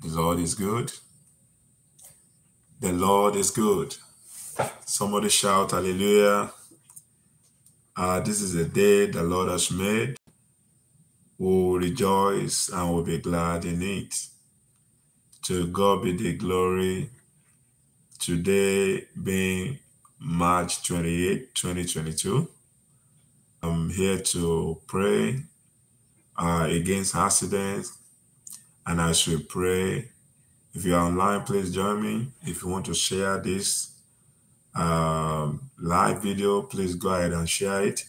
The Lord is good. The Lord is good. Somebody shout hallelujah. Uh, this is the day the Lord has made. We will rejoice and we'll be glad in it. To God be the glory. Today being March 28, 2022. I'm here to pray uh, against accidents. And as we pray, if you're online, please join me. If you want to share this um, live video, please go ahead and share it.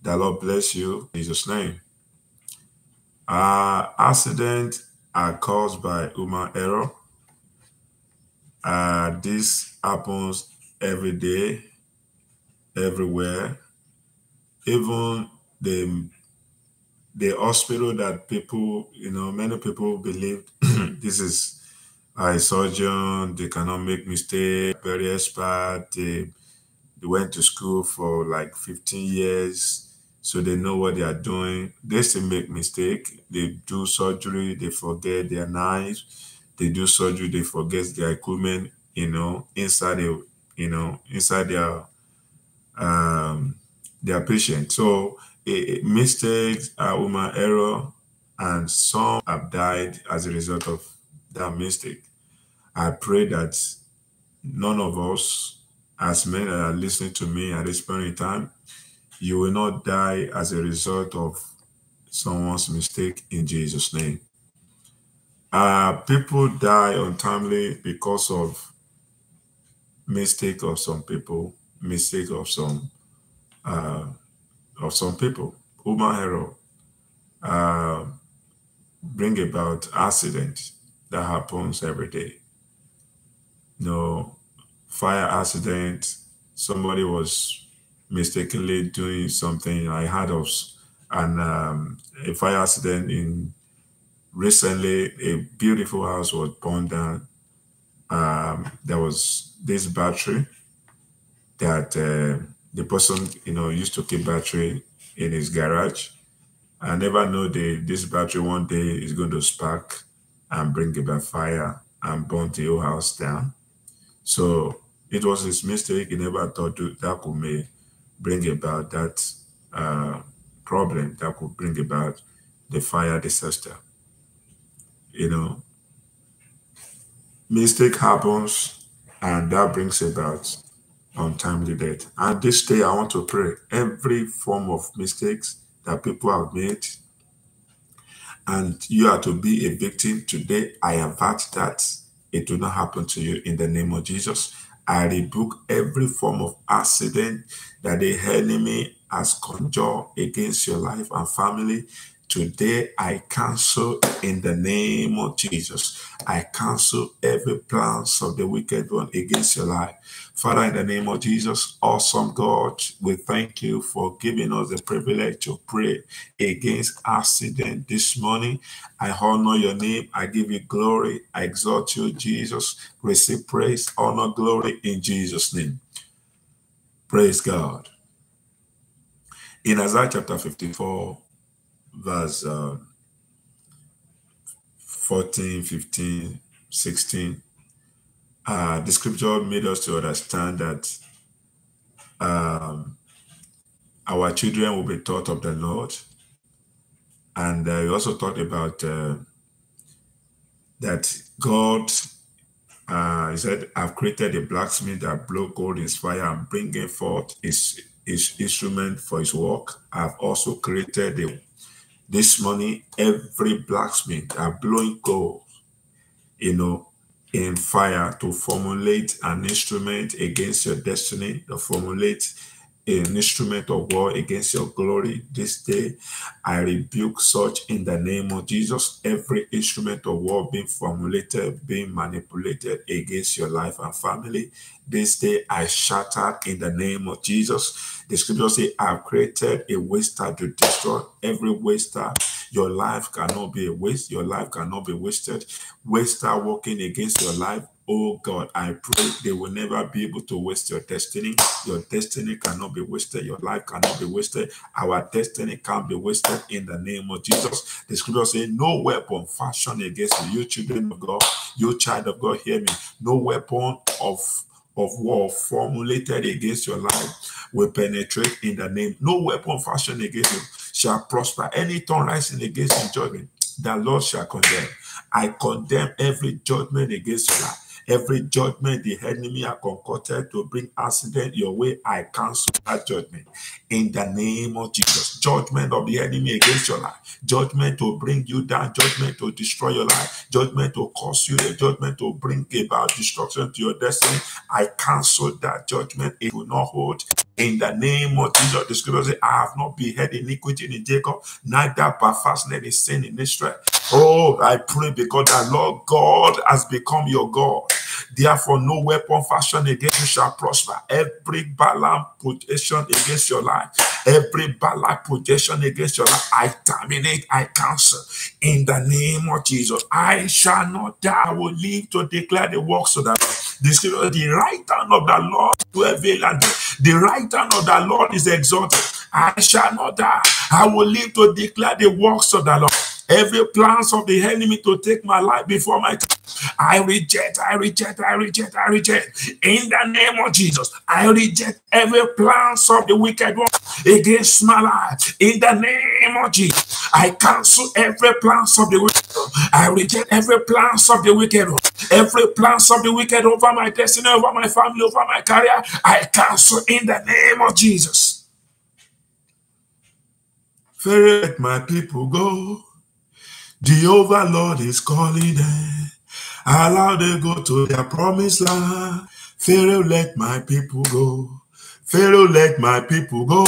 The Lord bless you in Jesus' name. Uh, accidents are caused by human error. Uh, this happens every day, everywhere. Even the the hospital that people, you know, many people believe this is a surgeon, they cannot make mistake, very expert, they, they went to school for like 15 years, so they know what they are doing. They still make mistake. They do surgery, they forget their knives, they do surgery, they forget their equipment, you know, inside the, you know, inside their um their patient. So mistakes are human error, and some have died as a result of that mistake. I pray that none of us, as men that are listening to me at this point in time, you will not die as a result of someone's mistake in Jesus' name. Uh, people die untimely because of mistake of some people, mistake of some uh, of some people, human error, uh, bring about accident that happens every day. You know, fire accident, somebody was mistakenly doing something. I heard of and um, a fire accident in recently a beautiful house was burned down. Um, there was this battery that uh, the person, you know, used to keep battery in his garage. I never know the this battery one day is going to spark and bring about fire and burn the whole house down. So it was his mistake. He never thought that could may bring about that uh, problem that could bring about the fire disaster. You know, mistake happens and that brings about untimely death. And this day, I want to pray every form of mistakes that people have made, and you are to be a victim today. I avert that it will not happen to you in the name of Jesus. I rebuke every form of accident that the enemy has conjured against your life and family Today, I cancel in the name of Jesus. I cancel every plans of the wicked one against your life. Father, in the name of Jesus, awesome God, we thank you for giving us the privilege to pray against accident this morning. I honor your name. I give you glory. I exalt you, Jesus. Receive praise, honor, glory in Jesus' name. Praise God. In Isaiah chapter 54, verse uh, 14, 15, 16, uh, the scripture made us to understand that um, our children will be taught of the Lord. And uh, we also talked about uh, that God, uh, he said, I've created a blacksmith that blow gold in fire and bringing forth his, his instrument for his work. I've also created a this morning, every blacksmith are blowing gold, you know, in fire to formulate an instrument against your destiny, to formulate an instrument of war against your glory this day. I rebuke such in the name of Jesus. Every instrument of war being formulated, being manipulated against your life and family. This day I shatter in the name of Jesus. The scripture say, I've created a waster to destroy every waster. Your life cannot be a waste. Your life cannot be wasted. Waster working against your life Oh God, I pray they will never be able to waste your destiny. Your destiny cannot be wasted. Your life cannot be wasted. Our destiny can't be wasted in the name of Jesus. The scripture says, No weapon fashioned against you, you children of God, you child of God, hear me. No weapon of of war formulated against your life will penetrate in the name. No weapon fashioned against you shall prosper. Any tongue rising against you judgment, the Lord shall condemn. I condemn every judgment against your life. Every judgment the enemy are concocted to bring accident your way, I cancel that judgment in the name of Jesus. Judgment of the enemy against your life, judgment to bring you down, judgment to destroy your life, judgment to cause you, the judgment to bring about destruction to your destiny. I cancel that judgment. It will not hold in the name of Jesus. The scripture says, I have not beheld iniquity in Jacob, neither by fast his sin in Israel. Oh, I pray because the Lord God has become your God. Therefore, no weapon fashioned against you shall prosper. Every Balaam projection against your life, every Balaam projection against your life, I terminate, I cancel. In the name of Jesus, I shall not die. I will live to declare the works of the the, the right hand of the Lord to avail and the right hand of the Lord is exalted. I shall not die. I will live to declare the works of the Lord. Every plans of the enemy to take my life before my time. I reject, I reject, I reject, I reject. In the name of Jesus, I reject every plans of the wicked one against my life. In the name of Jesus, I cancel every plans of the wicked one. I reject every plans of the wicked one. Every plans of the wicked over my destiny, over my family, over my career, I cancel in the name of Jesus. Let my people go. Jehovah Lord is calling them. Allow them go to their promised land. Pharaoh, let my people go. Pharaoh, let my people go.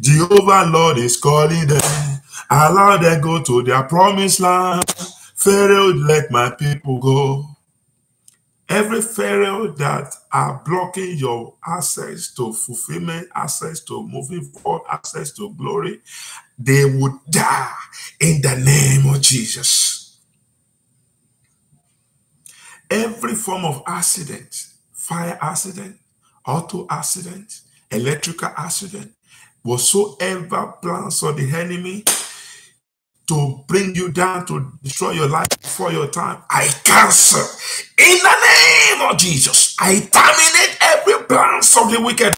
Jehovah Lord is calling them. Allow them go to their promised land. Pharaoh, let my people go. Every Pharaoh that are blocking your access to fulfillment, access to moving forward, access to glory, they would die in the name of Jesus. Every form of accident, fire accident, auto accident, electrical accident, whatsoever plans of the enemy to bring you down to destroy your life before your time, I cancel in the name of Jesus. I terminate every plans of the wicked.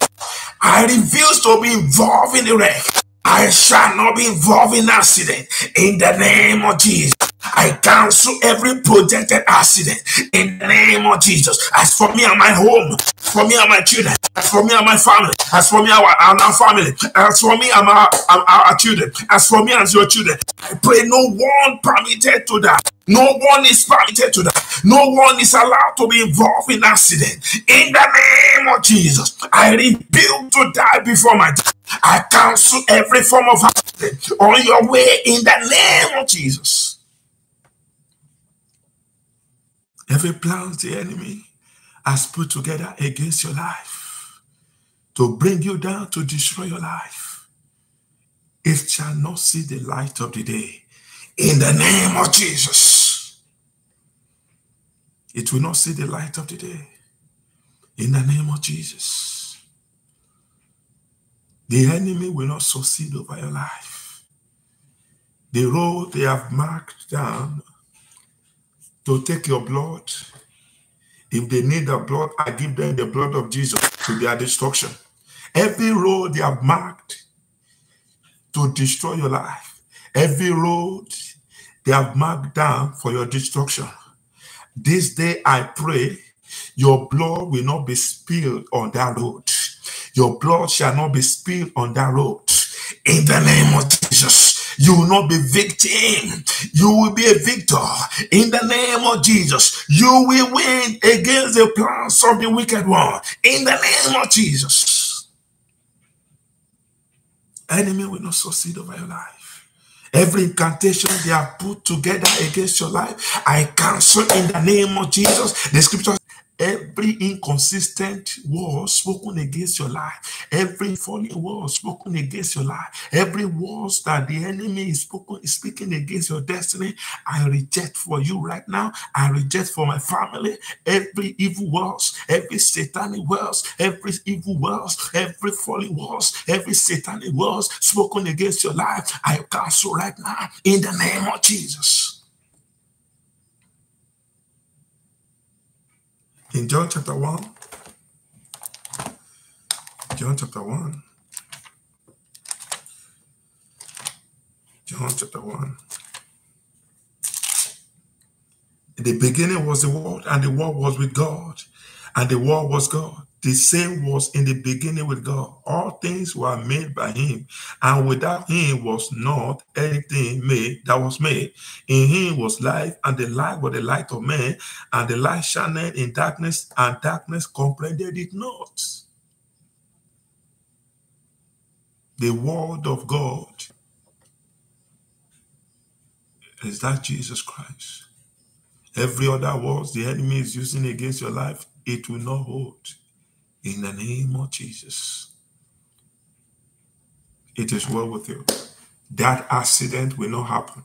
I refuse to be involved in the wreck. I shall not be involved in accident in the name of Jesus. I cancel every projected accident in the name of Jesus. As for me and my home, as for me and my children, as for me and my family, as for me and our, family, as for me and our, and our children, as for me and your children, I pray no one permitted to die. No one is permitted to die. No one is allowed to be involved in accident. In the name of Jesus, I rebuke to die before my death. I cancel every form of accident on your way in the name of Jesus. Every plan the enemy has put together against your life to bring you down to destroy your life, it shall not see the light of the day. In the name of Jesus, it will not see the light of the day. In the name of Jesus, the enemy will not succeed over your life. The road they have marked down to take your blood. If they need the blood, I give them the blood of Jesus to their destruction. Every road they have marked to destroy your life, every road they have marked down for your destruction. This day I pray your blood will not be spilled on that road. Your blood shall not be spilled on that road. In the name of. You will not be victim. You will be a victor. In the name of Jesus, you will win against the plans of the wicked one. In the name of Jesus. Enemy will not succeed over your life. Every incantation they have put together against your life, I cancel in the name of Jesus. The scripture every inconsistent word spoken against your life, every funny word spoken against your life, every word that the enemy is spoken is speaking against your destiny, I reject for you right now. I reject for my family every evil words, every satanic words, every evil words, every falling words, every satanic words spoken against your life. I cancel right now in the name of Jesus. In John chapter 1, John chapter 1, John chapter 1. In the beginning was the Word, and the Word was with God, and the Word was God. The same was in the beginning with God. All things were made by him, and without him was not anything made that was made. In him was life, and the light was the light of man, and the light shined in darkness, and darkness comprehended it not. The word of God is that Jesus Christ. Every other word the enemy is using against your life, it will not hold in the name of Jesus. It is well with you. That accident will not happen.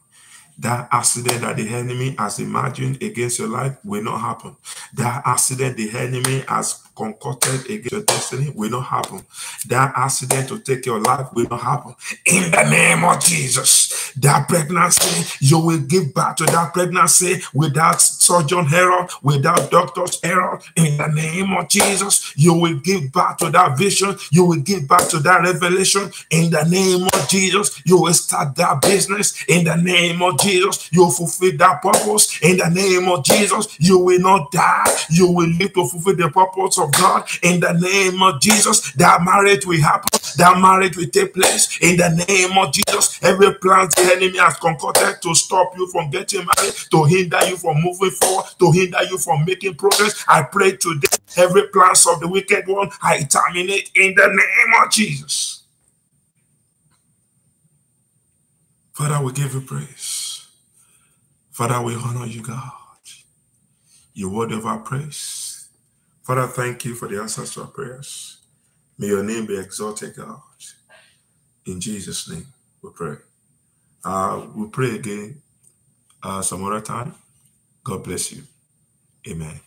That accident that the enemy has imagined against your life will not happen. That accident the enemy has concocted against your destiny will not happen. That accident to take your life will not happen. In the name of Jesus, that pregnancy, you will give birth to that pregnancy without surgeon error, without doctor's error. In the name of Jesus, you will give birth to that vision. You will give birth to that revelation. In the name of Jesus, you will start that business. In the name of Jesus, you will fulfill that purpose. In the name of Jesus, you will not die. You will live to fulfill the purpose of God. In the name of Jesus, that marriage will happen. That marriage will take place. In the name of Jesus, every plan the enemy has concocted to stop you from getting married, to hinder you from moving forward, to hinder you from making progress. I pray today, every plans of the wicked one, I terminate in the name of Jesus. Father, we give you praise. Father, we honor you, God. Your word of our praise. Father, thank you for the answers to our prayers. May your name be exalted, God. In Jesus' name, we pray. Uh, we'll pray again uh, some other time. God bless you. Amen.